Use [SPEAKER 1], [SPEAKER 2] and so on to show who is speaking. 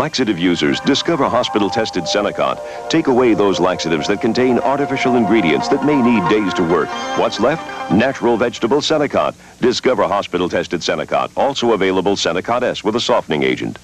[SPEAKER 1] Laxative users, discover hospital-tested Senokot. Take away those laxatives that contain artificial ingredients that may need days to work. What's left? Natural vegetable Senokot. Discover hospital-tested Senokot. Also available Senokot S with a softening agent.